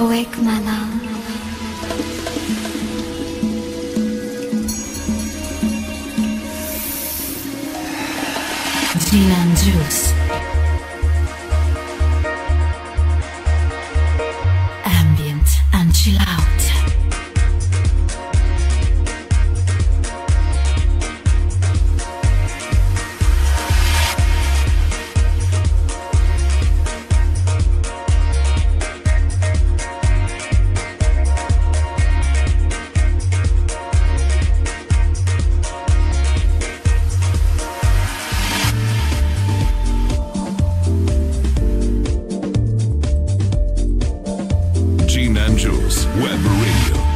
Awake, my love. And Juice. Ambient and chill out. Angeles Web Radio.